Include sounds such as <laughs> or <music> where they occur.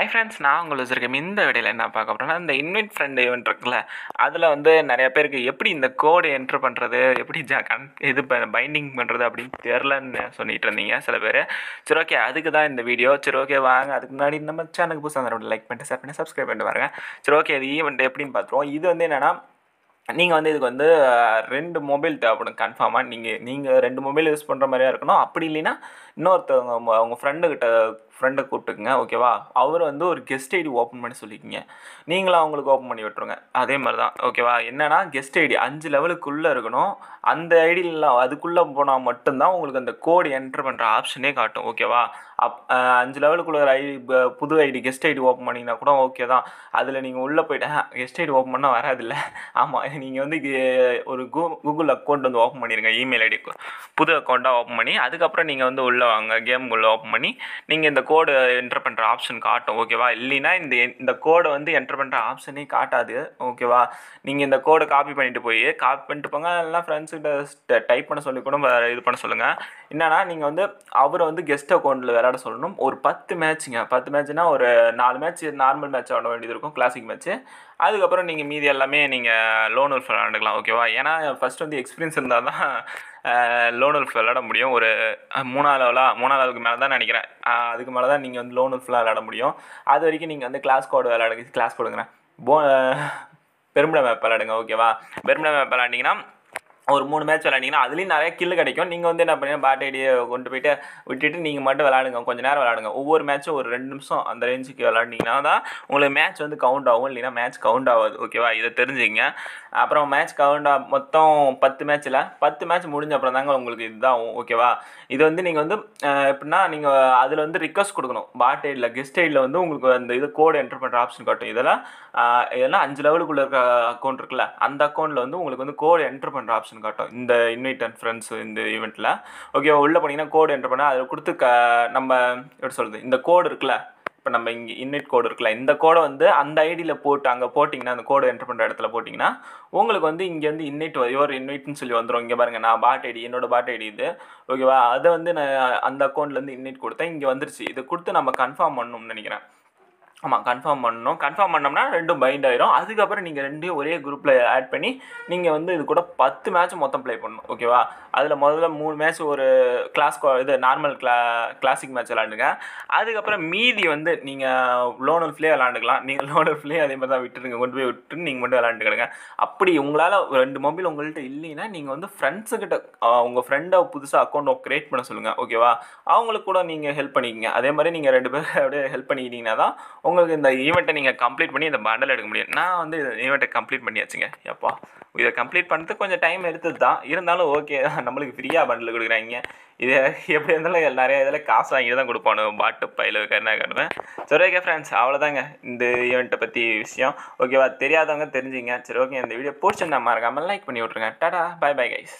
Hi friends நான் உங்களை வச்சுருக்கேன். இந்த வீடியோவில் என்ன பார்க்க போகிறேன்னா இந்த இன்வைட் ஃப்ரெண்ட் ஈவெண்ட் இருக்குல்ல அதில் வந்து நிறைய பேருக்கு எப்படி இந்த கோடு என்ட்ரு பண்ணுறது எப்படி ஜ கன் இது பைண்டிங் பண்ணுறது அப்படின்னு தெரிலன்னு சொல்லிட்டு இருந்தீங்க சில பேர். சரி ஓகே அதுக்கு தான் இந்த வீடியோ சரி ஓகே வாங்க. அதுக்கு முன்னாடி நம்ம சேனலுக்கு புதுசாக லைக் பண்ணிட்டு ஷேர் பண்ணி சப்ஸ்கிரைப் பண்ணிட்டு பாருங்க சரி ஓகே இது ஈவெண்ட் எப்படின்னு பார்த்துருவோம். இது வந்து என்னென்னா நீங்கள் வந்து இதுக்கு வந்து ரெண்டு மொபைல் தேவைப்படும் கன்ஃபார்மாக நீங்கள் நீங்கள் ரெண்டு மொபைல் யூஸ் பண்ணுற மாதிரியா இருக்கணும். அப்படி இல்லைன்னா இன்னொருத்தவங்க உங்கள் அவங்க ஃப்ரெண்டுக்கிட்ட ஃப்ரெண்டை கூப்பிட்டுக்குங்க ஓகேவா அவர் வந்து ஒரு கெஸ்ட் ஐடி ஓப்பன் பண்ணி சொல்லிக்கிங்க. நீங்களும் அவங்களுக்கு ஓப்பன் பண்ணி விட்டுருங்க. அதே மாதிரி தான் ஓகேவா என்னென்னா கெஸ்ட் ஐடி அஞ்சு லெவலுக்குள்ளே இருக்கணும். அந்த ஐடியில் அதுக்குள்ளே போனால் மட்டும்தான் உங்களுக்கு அந்த கோடு என்ட்ரு பண்ணுற ஆப்ஷனே காட்டும் ஓகேவா அப் அஞ்சு லெவலுக்குள்ள <laughs> ஒரு ஐடி புது ஐடி கெஸ்ட் ஐடி ஓப்பன் பண்ணிங்கன்னா கூட ஓகே தான். அதில் நீங்கள் உள்ளே போயிட்டு கெஸ்ட் ஐடி ஓப்பன் பண்ணால் வராதில்ல? ஆமாம் நீங்கள் வந்து ஒரு கூ கூகுள் அக்கௌண்ட் வந்து ஓப்பன் பண்ணிடுங்க இமெயில் ஐடி புது அக்கௌண்ட்டாக ஓப்பன் பண்ணி அதுக்கப்புறம் நீங்கள் வந்து உள்ளே வாங்க கேம் உள்ளே ஓப்பன் பண்ணி நீங்கள் இந்த கோடு என்டர் பண்ணுற ஆப்ஷன் காட்டும் ஓகேவா இல்லைன்னா இந்த இந்த கோடை வந்து என்டர் பண்ணுற ஆப்ஷனே காட்டாது ஓகேவா நீங்கள் இந்த கோடை காப்பி பண்ணிட்டு போய் காப்பி பண்ணிட்டு போங்க எல்லாம் ஃப்ரெண்ட்ஸுக்கிட்ட டைப் பண்ண சொல்லி கூட இது பண்ண சொல்லுங்கள் என்னன்னா நீங்கள் வந்து அவரை வந்து கெஸ்ட் அக்கௌண்ட்டில் விளையாட சொல்லணும். ஒரு பத்து மேட்ச்சுங்க பத்து மேட்ச்னா ஒரு நாலு மேட்ச் நார்மல் மேட்ச் ஆட வேண்டியது இருக்கும் கிளாசிக் மேட்ச்சு அதுக்கப்புறம் நீங்கள் மீதி எல்லாமே நீங்கள் லோன் உல்ஃப் விளாண்டுக்கலாம் ஓகேவா ஏன்னா ஃபஸ்ட் வந்து எக்ஸ்பீரியன்ஸ் இருந்தால் தான் லோன் உல்ஃப் விளாட முடியும். ஒரு மூணாவது லெவலாக மூணாவது லெவலுக்கு மேலே தான் நினைக்கிறேன். அதுக்கு மேலே தான் நீங்கள் வந்து லோன் ஃபுல்லாக விளாட முடியும். அது வரைக்கும் நீங்கள் வந்து கிளாஸ் கோடு விளாடுங்க கிளாஸ் கொடுங்குறேன் போ பெருமிட மேப் விளாடுங்க ஓகேவா பெருமிட மேப் விளாண்டிங்கன்னா ஒரு மூணு மேட்ச் விளாண்டிங்கன்னா அதுலேயும் நிறைய கில்லு கிடைக்கும். நீங்கள் வந்து என்ன பண்ணுங்க பேட் ஐடியை கொண்டு போயிட்டு விட்டுட்டு நீங்கள் மட்டும் விளாடுங்க கொஞ்ச நேரம் விளாடுங்க ஒவ்வொரு மேட்ச்சும் ஒரு ரெண்டு நிமிஷம் அந்த ரேஞ்சுக்கு விளாண்டிங்கன்னா தான் உங்களுக்கு மேட்ச் வந்து கவுண்ட் ஆகும். இல்லைன்னா மேட்ச் கவுண்ட் ஆகாது. ஓகேவா இதை தெரிஞ்சுங்க அப்புறம் மேட்ச் கவுண்ட் ஆக மொத்தம் பத்து மேட்ச்சில் பத்து மேட்ச் முடிஞ்ச அப்புறம் தாங்க உங்களுக்கு இதுதான் ஓகேவா இது வந்து நீங்கள் வந்து எப்படின்னா நீங்கள் அதில் வந்து ரிக்வஸ்ட் கொடுக்கணும். பாட் ஐடியில் கெஸ்ட் ஐடியில் வந்து உங்களுக்கு அந்த இது கோடு என்டர் பண்ணுற ஆப்ஷன் காட்டும். இதெல்லாம் இதெல்லாம் அஞ்சு லெவலுக்குள்ள இருக்க அக்கௌண்ட் இருக்குல்ல? அந்த அக்கௌண்ட்டில் வந்து உங்களுக்கு வந்து கோடு என்டர் பண்ணுற ஆப்ஷன் காட்டும். இந்த இன்வைட் அண்ட் ஃப்ரெண்ட்ஸ் இந்த ஈவெண்ட்டில் ஓகே உள்ளே போனீங்கன்னா கோடு என்டர் பண்ணால் அதில் கொடுத்து க நம்ம எப்படி சொல்கிறது இந்த கோடு இருக்குல்ல இப்போ நம்ம இங்கே இன்வைட் கோடு இருக்குல்ல இந்த கோடை வந்து அந்த ஐடியில் போட்டு அங்கே போட்டிங்கன்னா அந்த கோடு என்ட்ரு பண்ணுற இடத்துல போட்டிங்கன்னா உங்களுக்கு வந்து இங்கேருந்து இன்வைட் யுவர் இன்வைட்னு சொல்லி வந்துடும் இங்கே பாருங்கள் நான் பாட் ஐடி என்னோட பாட் ஐடி இது. ஓகேவா அதை வந்து நான் அந்த அக்கௌண்ட்லேருந்து இன்வைட் கொடுத்தேன். இங்கே வந்துருச்சு. இதை கொடுத்து நம்ம கன்ஃபார்ம் பண்ணணும்னு நினைக்கிறேன். ஆமாம் கன்ஃபார்ம் பண்ணணும். கன்ஃபார்ம் பண்ணோம்னா ரெண்டும் பைண்ட் ஆயிரும். அதுக்கப்புறம் நீங்கள் ரெண்டையும் ஒரே குரூப்பில் ஆட் பண்ணி நீங்கள் வந்து இது கூட பத்து மேட்ச் மொத்தம் ப்ளே பண்ணணும். ஓகேவா அதில் முதல்ல மூணு மேட்ச் ஒரு கிளாஸ் இது நார்மல் கிளா கிளாசிக் மேட்ச் விளாண்டுங்க அதுக்கப்புறம் மீதி வந்து நீங்கள் லோன் ஃப்ளே விளாண்டுக்கலாம் நீங்கள் லோன் ஃபுல்லே அதே மாதிரி தான் விட்டுருங்க. கொண்டு போய் விட்டு நீங்கள் மட்டும் விளாண்டுக்கிடுங்க அப்படி உங்களால் ரெண்டு மொபைல் உங்கள்கிட்ட இல்லைன்னா நீங்கள் வந்து ஃப்ரெண்ட்ஸுக்கிட்ட உங்கள் ஃப்ரெண்டை புதுசாக அக்கௌண்ட் க்ரியேட் பண்ண சொல்லுங்கள் ஓகேவா அவங்களுக்கு கூட நீங்கள் ஹெல்ப் பண்ணிக்கங்க. அதே மாதிரி நீங்கள் ரெண்டு பேரும் அப்படியே ஹெல்ப் பண்ணிக்கிட்டீங்கன்னா தான் உங்களுக்கு இந்த ஈவெண்ட்டை நீங்கள் கம்ப்ளீட் பண்ணி இந்த பண்டல் எடுக்க முடியும். நான் வந்து இந்த ஈவெண்ட்டை கம்ப்ளீட் பண்ணியாச்சுங்க. எப்பா இதை கம்ப்ளீட் பண்ணுறதுக்கு கொஞ்சம் டைம் எடுத்தது தான் இருந்தாலும் ஓகே நம்மளுக்கு ஃப்ரீயாக பண்டில் கொடுக்குறாங்க. இது எப்படி இருந்தாலும் நிறைய இதில் காசு வாங்கி தான் கொடுப்பானு பாட்டு பையில் கருணா கருவேன் சரி ஓகே ஃப்ரெண்ட்ஸ் அவ்வளோதாங்க இந்த ஈவெண்ட்டை பற்றி விஷயம். ஓகேவா தெரியாதவங்க தெரிஞ்சுங்க. சரி ஓகே இந்த வீடியோ பிடிச்சிருந்தா மறக்காமல் லைக் பண்ணி விட்ருங்க டாடா பை பை கைஸ்